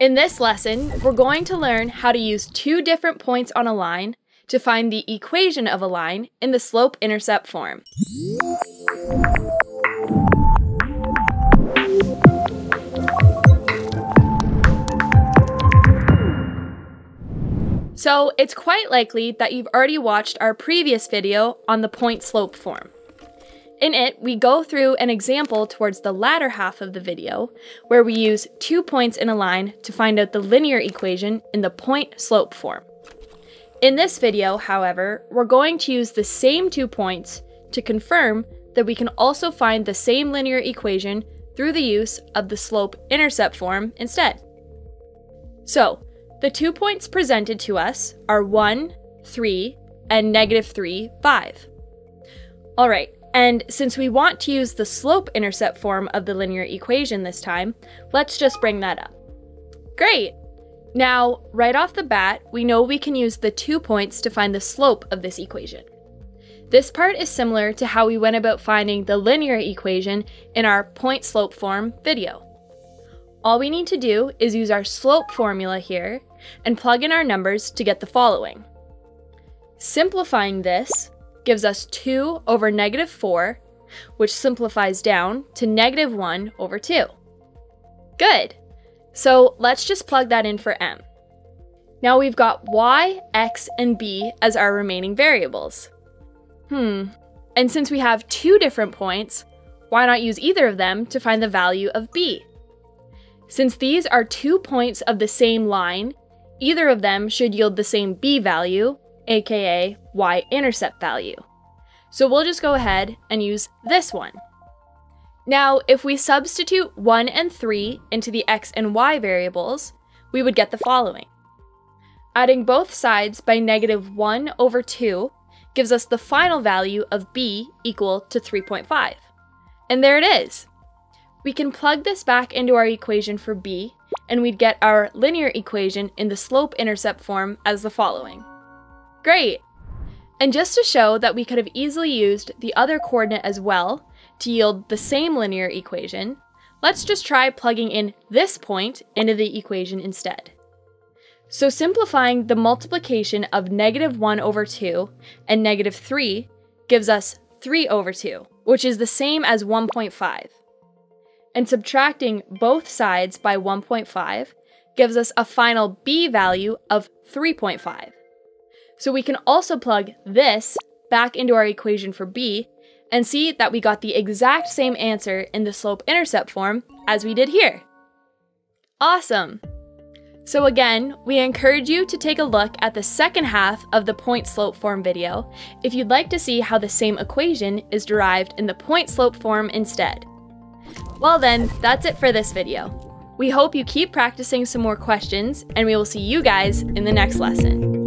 In this lesson, we're going to learn how to use two different points on a line to find the equation of a line in the slope-intercept form. So it's quite likely that you've already watched our previous video on the point-slope form. In it, we go through an example towards the latter half of the video, where we use two points in a line to find out the linear equation in the point-slope form. In this video, however, we're going to use the same two points to confirm that we can also find the same linear equation through the use of the slope-intercept form instead. So, the two points presented to us are 1, 3, and negative 3, 5. Alright, and since we want to use the slope-intercept form of the linear equation this time, let's just bring that up. Great! Now, right off the bat, we know we can use the two points to find the slope of this equation. This part is similar to how we went about finding the linear equation in our point-slope form video. All we need to do is use our slope formula here and plug in our numbers to get the following. Simplifying this, gives us 2 over negative 4, which simplifies down to negative 1 over 2. Good! So let's just plug that in for m. Now we've got y, x, and b as our remaining variables. Hmm, and since we have two different points, why not use either of them to find the value of b? Since these are two points of the same line, either of them should yield the same b value, aka y-intercept value. So we'll just go ahead and use this one. Now, if we substitute 1 and 3 into the x and y variables, we would get the following. Adding both sides by negative 1 over 2 gives us the final value of b equal to 3.5. And there it is. We can plug this back into our equation for b, and we'd get our linear equation in the slope-intercept form as the following. Great! And just to show that we could have easily used the other coordinate as well to yield the same linear equation, let's just try plugging in this point into the equation instead. So simplifying the multiplication of negative 1 over 2 and negative 3 gives us 3 over 2, which is the same as 1.5. And subtracting both sides by 1.5 gives us a final b value of 3.5. So we can also plug this back into our equation for b and see that we got the exact same answer in the slope-intercept form as we did here. Awesome! So again, we encourage you to take a look at the second half of the point-slope form video if you'd like to see how the same equation is derived in the point-slope form instead. Well then, that's it for this video. We hope you keep practicing some more questions, and we will see you guys in the next lesson.